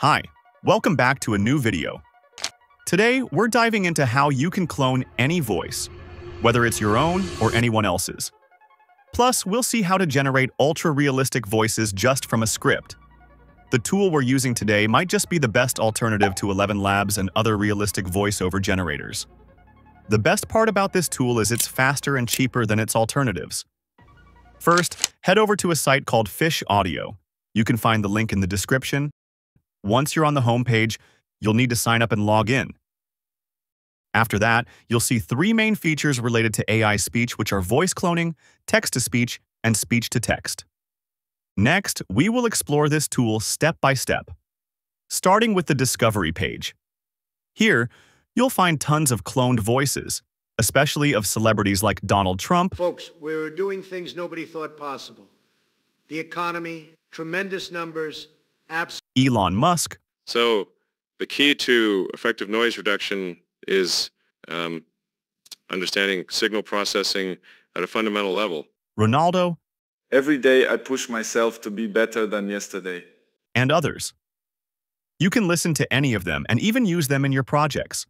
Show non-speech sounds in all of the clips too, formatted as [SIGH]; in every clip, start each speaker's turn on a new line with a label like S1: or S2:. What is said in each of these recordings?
S1: Hi, welcome back to a new video. Today, we're diving into how you can clone any voice, whether it's your own or anyone else's. Plus, we'll see how to generate ultra-realistic voices just from a script. The tool we're using today might just be the best alternative to ElevenLabs and other realistic voiceover generators. The best part about this tool is it's faster and cheaper than its alternatives. First, head over to a site called Fish Audio. You can find the link in the description. Once you're on the home page, you'll need to sign up and log in. After that, you'll see three main features related to AI speech, which are voice cloning, text-to-speech, and speech-to-text. Next, we will explore this tool step by step, starting with the Discovery page. Here, you'll find tons of cloned voices, especially of celebrities like Donald Trump,
S2: Folks, we're doing things nobody thought possible. The economy, tremendous numbers, abs-
S1: Elon Musk,
S3: So the key to effective noise reduction is um, understanding signal processing at a fundamental level.
S1: Ronaldo,
S4: Every day I push myself to be better than yesterday.
S1: and others. You can listen to any of them and even use them in your projects.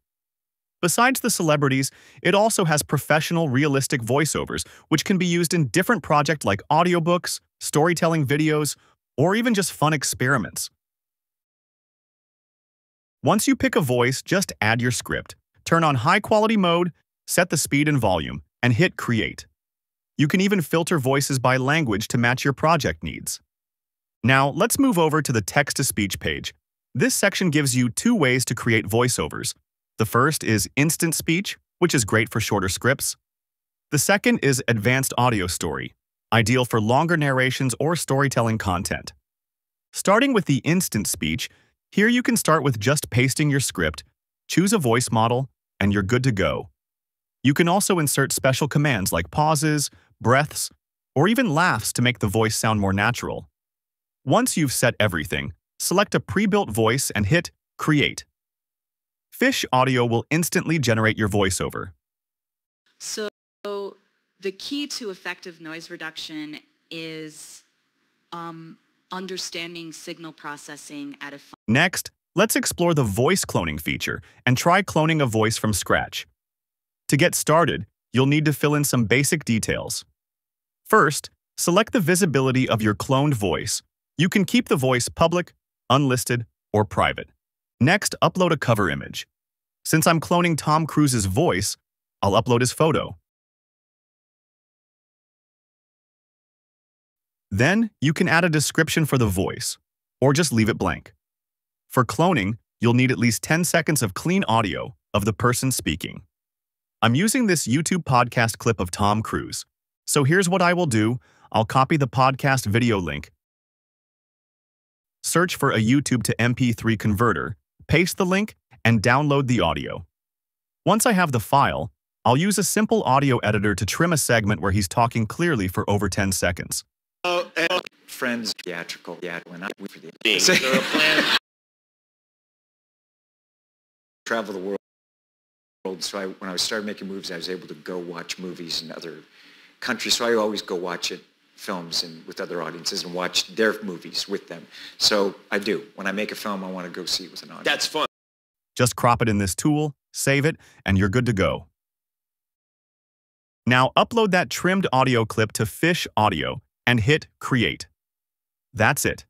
S1: Besides the celebrities, it also has professional realistic voiceovers, which can be used in different projects like audiobooks, storytelling videos, or even just fun experiments. Once you pick a voice, just add your script, turn on high quality mode, set the speed and volume, and hit create. You can even filter voices by language to match your project needs. Now, let's move over to the text-to-speech page. This section gives you two ways to create voiceovers. The first is instant speech, which is great for shorter scripts. The second is advanced audio story, ideal for longer narrations or storytelling content. Starting with the instant speech, here you can start with just pasting your script, choose a voice model, and you're good to go. You can also insert special commands like pauses, breaths, or even laughs to make the voice sound more natural. Once you've set everything, select a pre-built voice and hit Create. Fish Audio will instantly generate your voiceover.
S5: So the key to effective noise reduction is um, understanding signal processing at a
S1: Next, let's explore the voice cloning feature and try cloning a voice from scratch. To get started, you'll need to fill in some basic details. First, select the visibility of your cloned voice. You can keep the voice public, unlisted, or private. Next, upload a cover image. Since I'm cloning Tom Cruise's voice, I'll upload his photo. Then, you can add a description for the voice, or just leave it blank. For cloning, you'll need at least 10 seconds of clean audio of the person speaking. I'm using this YouTube podcast clip of Tom Cruise. So here's what I will do. I'll copy the podcast video link, search for a YouTube to MP3 converter, paste the link, and download the audio. Once I have the file, I'll use a simple audio editor to trim a segment where he's talking clearly for over 10 seconds.
S6: Friends theatrical yeah when I for the
S3: Is there a [LAUGHS] plan?
S6: travel the world so I, when I started making movies I was able to go watch movies in other countries so I always go watch it films and with other audiences and watch their movies with them so I do when I make a film I want to go see it with an audience
S3: That's fun.
S1: Just crop it in this tool, save it, and you're good to go. Now upload that trimmed audio clip to Fish Audio and hit Create. That's it.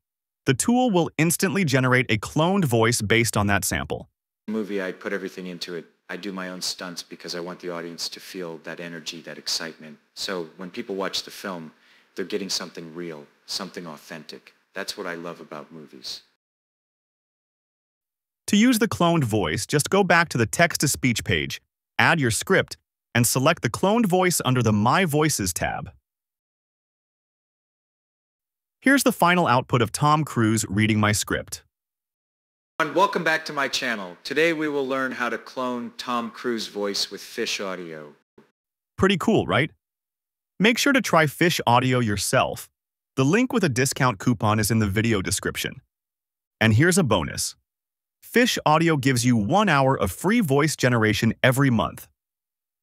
S1: The tool will instantly generate a cloned voice based on that sample.
S6: movie I put everything into it I do my own stunts because I want the audience to feel that energy that excitement so when people watch the film they're getting something real something authentic that's what I love about movies
S1: To use the cloned voice, just go back to the text-to-speech page, add your script, and select the cloned voice under the My Voices tab. Here's the final output of Tom Cruise reading my script.
S6: And welcome back to my channel. Today we will learn how to clone Tom Cruise voice with Fish Audio.
S1: Pretty cool, right? Make sure to try Fish Audio yourself. The link with a discount coupon is in the video description. And here's a bonus. Fish Audio gives you one hour of free voice generation every month.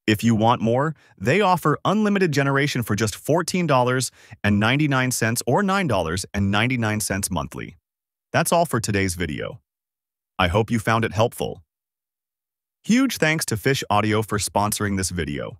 S1: If you want more, they offer unlimited generation for just $14.99 or $9.99 monthly. That's all for today's video. I hope you found it helpful. Huge thanks to Fish Audio for sponsoring this video.